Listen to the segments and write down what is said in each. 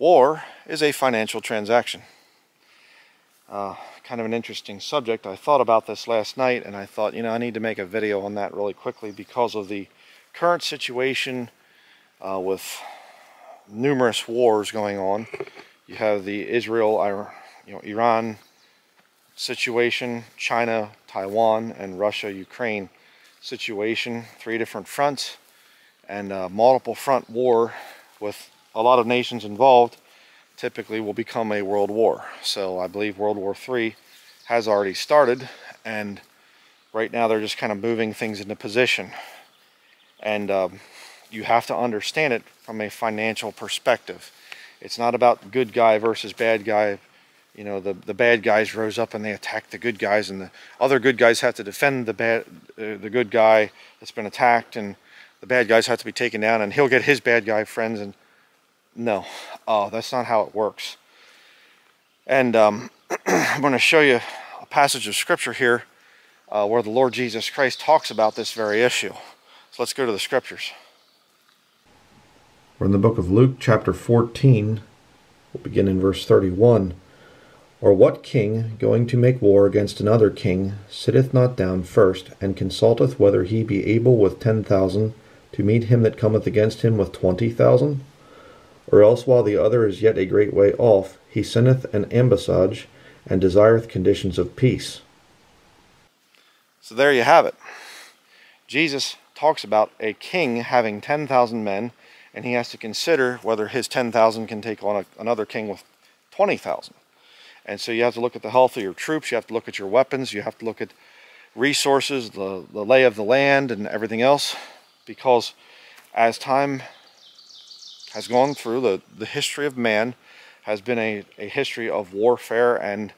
war is a financial transaction. Uh, kind of an interesting subject. I thought about this last night and I thought, you know, I need to make a video on that really quickly because of the current situation uh, with numerous wars going on. You have the Israel, you know, Iran situation, China, Taiwan, and Russia, Ukraine situation. Three different fronts and a multiple front war with a lot of nations involved typically will become a world war. So I believe World War III has already started and right now they're just kind of moving things into position. And um, you have to understand it from a financial perspective. It's not about good guy versus bad guy. You know, the, the bad guys rose up and they attacked the good guys and the other good guys have to defend the bad, uh, the good guy that's been attacked and the bad guys have to be taken down and he'll get his bad guy friends and no, uh, that's not how it works. And um, I'm going to show you a passage of scripture here uh, where the Lord Jesus Christ talks about this very issue. So let's go to the scriptures. We're in the book of Luke, chapter 14. We'll begin in verse 31. Or what king, going to make war against another king, sitteth not down first, and consulteth whether he be able with ten thousand to meet him that cometh against him with twenty thousand? Or else while the other is yet a great way off, he sendeth an ambassage, and desireth conditions of peace. So there you have it. Jesus talks about a king having 10,000 men, and he has to consider whether his 10,000 can take on a, another king with 20,000. And so you have to look at the health of your troops, you have to look at your weapons, you have to look at resources, the, the lay of the land, and everything else because as time has gone through, the, the history of man has been a, a history of warfare and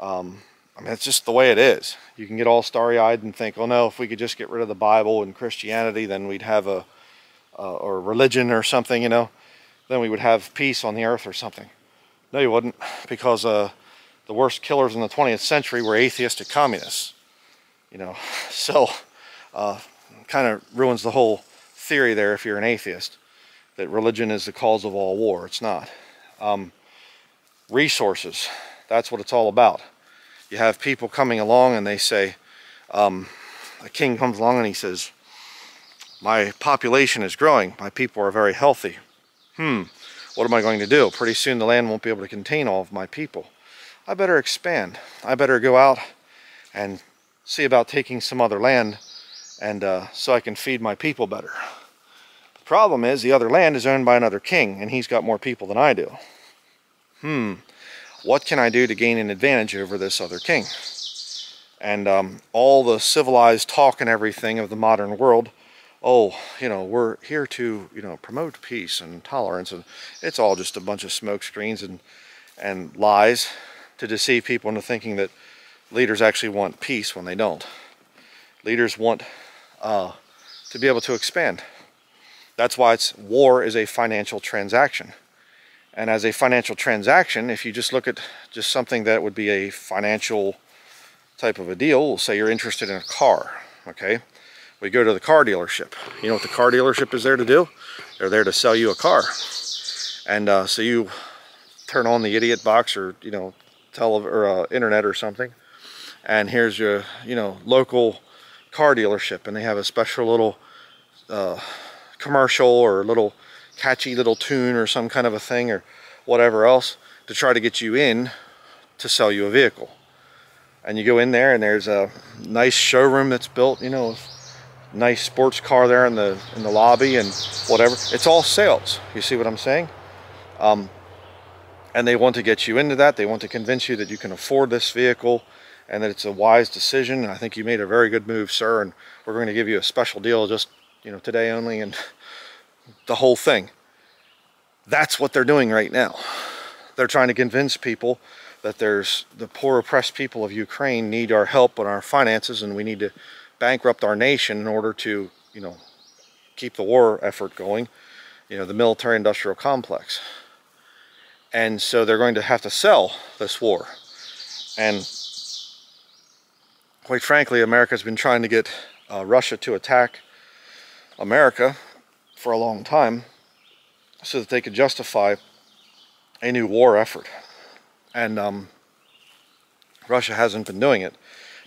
um, I mean, it's just the way it is. You can get all starry-eyed and think, oh no, if we could just get rid of the Bible and Christianity, then we'd have a, uh, or religion or something, you know, then we would have peace on the earth or something. No, you wouldn't, because uh, the worst killers in the 20th century were atheistic communists, you know. So, uh, kind of ruins the whole theory there if you're an atheist that religion is the cause of all war. It's not. Um, resources, that's what it's all about. You have people coming along and they say, um, a king comes along and he says, my population is growing, my people are very healthy. Hmm, what am I going to do? Pretty soon the land won't be able to contain all of my people. I better expand. I better go out and see about taking some other land and uh, so I can feed my people better. Problem is the other land is owned by another king, and he's got more people than I do. Hmm, what can I do to gain an advantage over this other king? And um, all the civilized talk and everything of the modern world, oh, you know, we're here to, you know, promote peace and tolerance, and it's all just a bunch of smoke screens and, and lies to deceive people into thinking that leaders actually want peace when they don't. Leaders want uh, to be able to expand. That's why it's war is a financial transaction. And as a financial transaction, if you just look at just something that would be a financial type of a deal, say you're interested in a car, okay? We go to the car dealership. You know what the car dealership is there to do? They're there to sell you a car. And uh, so you turn on the idiot box or, you know, tele or uh, internet or something. And here's your, you know, local car dealership and they have a special little uh, commercial or a little catchy little tune or some kind of a thing or whatever else to try to get you in to sell you a vehicle. And you go in there and there's a nice showroom that's built, you know, nice sports car there in the in the lobby and whatever. It's all sales. You see what I'm saying? Um, and they want to get you into that. They want to convince you that you can afford this vehicle and that it's a wise decision. I think you made a very good move, sir, and we're going to give you a special deal just, you know, today only and the whole thing. That's what they're doing right now. They're trying to convince people that there's the poor oppressed people of Ukraine need our help and our finances and we need to bankrupt our nation in order to, you know, keep the war effort going, you know, the military industrial complex. And so they're going to have to sell this war. And quite frankly, America's been trying to get uh, Russia to attack America for a long time so that they could justify a new war effort. And um, Russia hasn't been doing it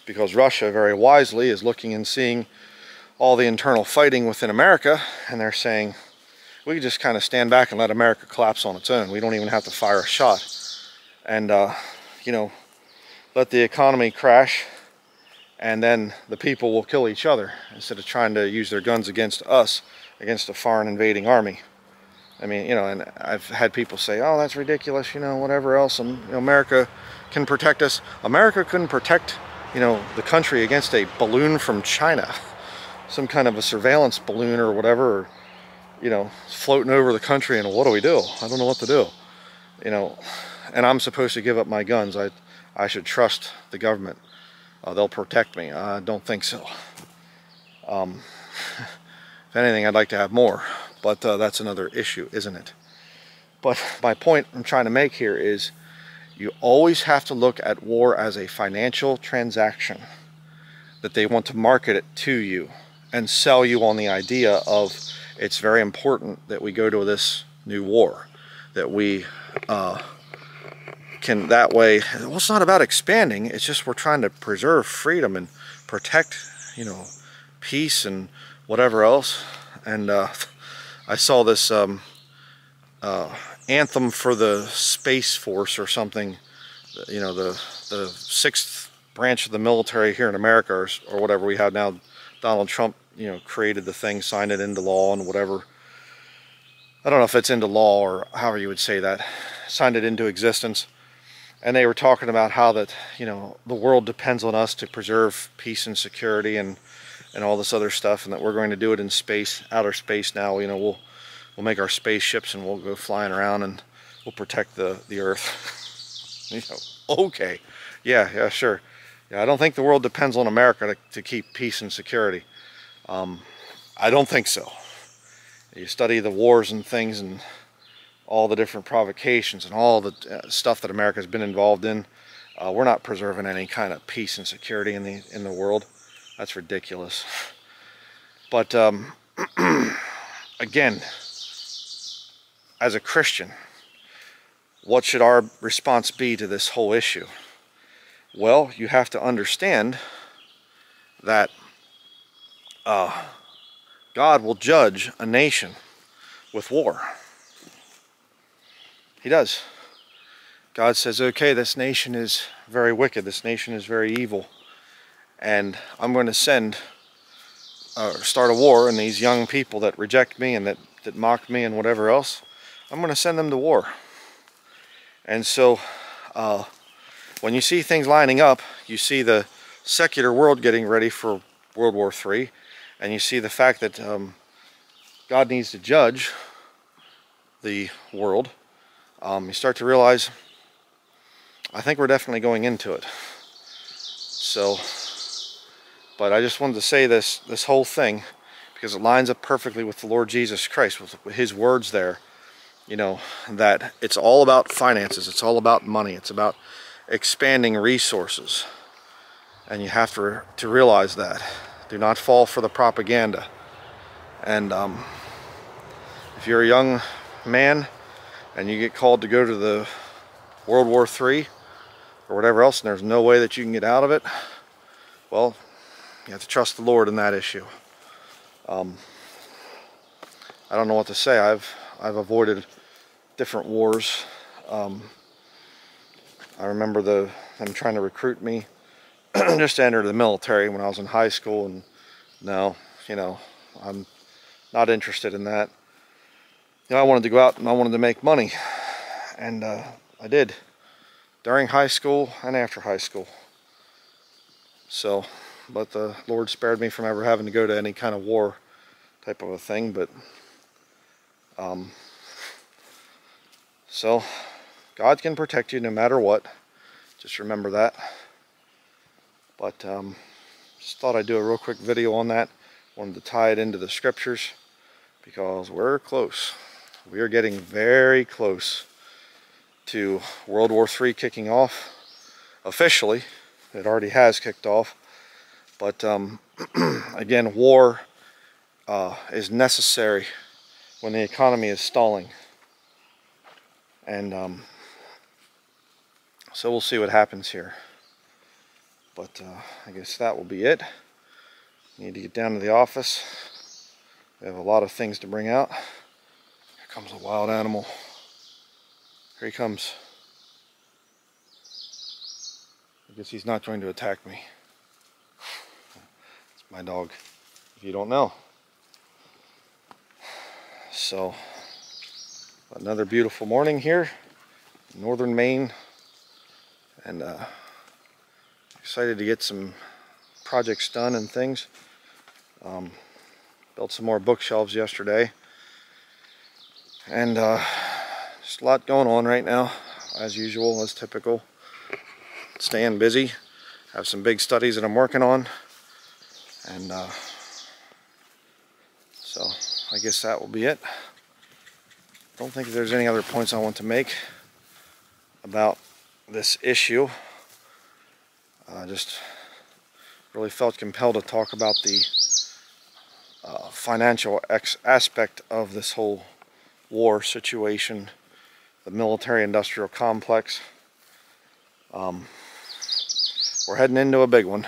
because Russia very wisely is looking and seeing all the internal fighting within America and they're saying we can just kind of stand back and let America collapse on its own. We don't even have to fire a shot. And, uh, you know, let the economy crash and then the people will kill each other instead of trying to use their guns against us, against a foreign invading army. I mean, you know, and I've had people say, oh, that's ridiculous, you know, whatever else, and you know, America can protect us. America couldn't protect, you know, the country against a balloon from China, some kind of a surveillance balloon or whatever, or, you know, floating over the country, and what do we do? I don't know what to do, you know, and I'm supposed to give up my guns. I, I should trust the government. Uh, they'll protect me. I don't think so. Um, if anything, I'd like to have more. But uh, that's another issue, isn't it? But my point I'm trying to make here is you always have to look at war as a financial transaction that they want to market it to you and sell you on the idea of it's very important that we go to this new war that we uh, can that way well it's not about expanding it's just we're trying to preserve freedom and protect you know peace and whatever else and uh, I saw this um, uh, anthem for the Space Force or something, you know, the, the sixth branch of the military here in America or, or whatever we have now. Donald Trump, you know, created the thing, signed it into law and whatever. I don't know if it's into law or however you would say that, signed it into existence. And they were talking about how that, you know, the world depends on us to preserve peace and security and and all this other stuff and that we're going to do it in space outer space now. You know we'll we'll make our spaceships and we'll go flying around and we'll protect the the earth. You know okay. Yeah yeah sure. Yeah i don't think the world depends on america to, to keep peace and security. Um, i don't think so. You study the wars and things and all the different provocations and all the uh, stuff that america's been involved in uh, we're not preserving any kind of peace and security in the in the world that's ridiculous. But um, again, as a Christian, what should our response be to this whole issue? Well, you have to understand that uh, God will judge a nation with war. He does. God says, okay, this nation is very wicked. This nation is very evil and I'm going to send uh, start a war and these young people that reject me and that, that mock me and whatever else, I'm going to send them to war. And so uh, when you see things lining up, you see the secular world getting ready for World War III, and you see the fact that um, God needs to judge the world, um, you start to realize, I think we're definitely going into it. So but I just wanted to say this, this whole thing because it lines up perfectly with the Lord Jesus Christ, with his words there, you know, that it's all about finances, it's all about money, it's about expanding resources. And you have to, to realize that. Do not fall for the propaganda. And um, if you're a young man and you get called to go to the World War III or whatever else, and there's no way that you can get out of it, well, you have to trust the Lord in that issue. Um, I don't know what to say. I've I've avoided different wars. Um, I remember the them trying to recruit me just to enter the military when I was in high school, and no, you know, I'm not interested in that. You know, I wanted to go out and I wanted to make money, and uh, I did during high school and after high school. So but the Lord spared me from ever having to go to any kind of war type of a thing. But um, so God can protect you no matter what. Just remember that. But um, just thought I'd do a real quick video on that. Wanted to tie it into the scriptures because we're close. We are getting very close to World War III kicking off officially. It already has kicked off. But um, again, war uh, is necessary when the economy is stalling. And um, so we'll see what happens here. But uh, I guess that will be it. Need to get down to the office. We have a lot of things to bring out. Comes a wild animal. Here he comes. I guess he's not trying to attack me. It's my dog, if you don't know. So, another beautiful morning here in northern Maine. And uh, excited to get some projects done and things. Um, built some more bookshelves yesterday. And uh, a lot going on right now, as usual, as typical. Staying busy. Have some big studies that I'm working on. And uh, so I guess that will be it. Don't think there's any other points I want to make about this issue. I just really felt compelled to talk about the uh, financial aspect of this whole war situation, the military-industrial complex. Um, we're heading into a big one.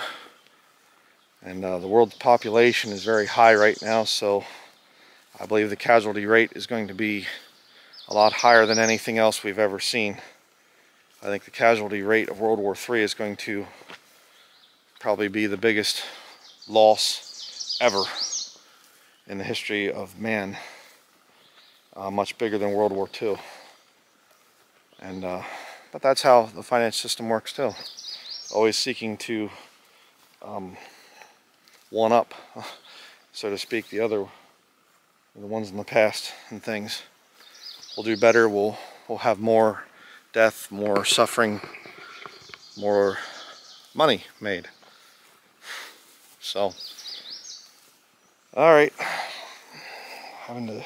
And uh, the world's population is very high right now, so I believe the casualty rate is going to be a lot higher than anything else we've ever seen. I think the casualty rate of World War III is going to probably be the biggest loss ever in the history of man. Uh, much bigger than World War II. And uh, but that's how the finance system works too. Always seeking to um, one up, so to speak, the other, the ones in the past and things. We'll do better. We'll we'll have more death, more suffering, more money made. So, all right, having to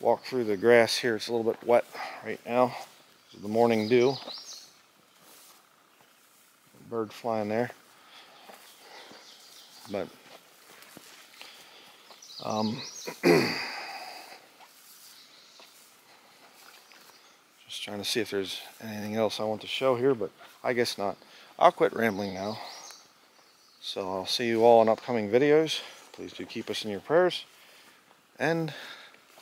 walk through the grass here. It's a little bit wet right now. The morning dew. Bird flying there. But um, just trying to see if there's anything else I want to show here, but I guess not. I'll quit rambling now. So I'll see you all in upcoming videos. Please do keep us in your prayers. And